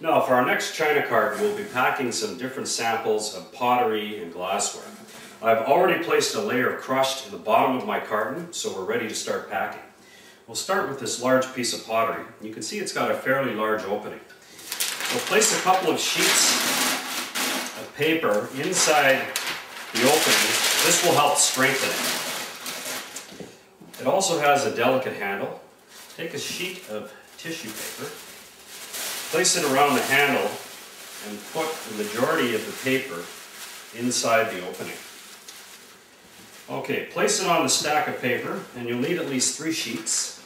Now for our next China cart, we'll be packing some different samples of pottery and glassware. I've already placed a layer of crushed in the bottom of my carton, so we're ready to start packing. We'll start with this large piece of pottery. You can see it's got a fairly large opening. We'll place a couple of sheets of paper inside the opening. This will help strengthen it. It also has a delicate handle. Take a sheet of tissue paper Place it around the handle and put the majority of the paper inside the opening. Okay, place it on the stack of paper and you'll need at least three sheets.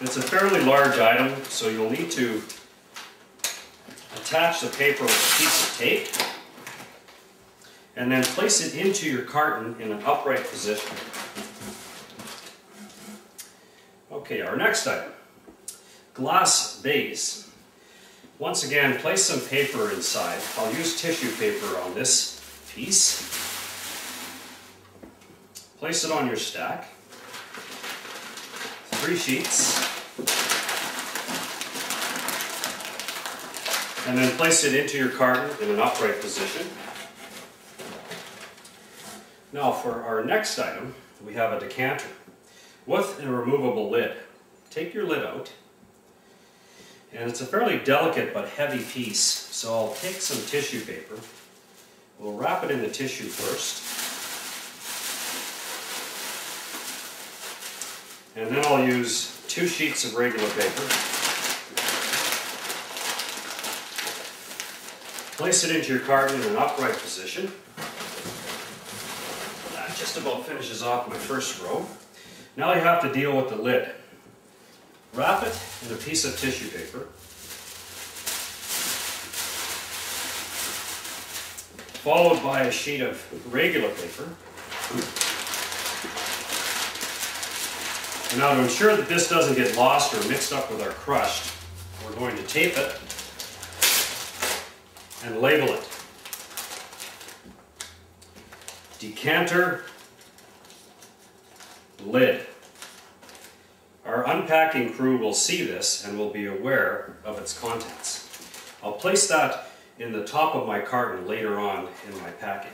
It's a fairly large item, so you'll need to attach the paper with a piece of tape and then place it into your carton in an upright position. Okay, our next item, glass vase. Once again, place some paper inside. I'll use tissue paper on this piece. Place it on your stack. Three sheets. And then place it into your carton in an upright position. Now for our next item, we have a decanter with a removable lid. Take your lid out, and it's a fairly delicate but heavy piece, so I'll take some tissue paper. We'll wrap it in the tissue first. And then I'll use two sheets of regular paper. Place it into your carton in an upright position. That just about finishes off my first row. Now you have to deal with the lid. Wrap it in a piece of tissue paper. Followed by a sheet of regular paper. And now to ensure that this doesn't get lost or mixed up with our crushed, we're going to tape it and label it. Decanter lid. Our unpacking crew will see this and will be aware of its contents. I'll place that in the top of my carton later on in my packing.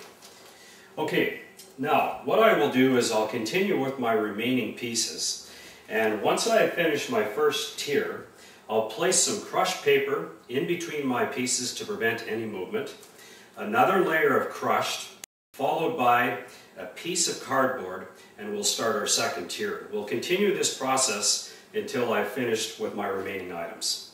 Okay, now what I will do is I'll continue with my remaining pieces and once I have finished my first tier, I'll place some crushed paper in between my pieces to prevent any movement, another layer of crushed, followed by a piece of cardboard and we'll start our second tier. We'll continue this process until I've finished with my remaining items.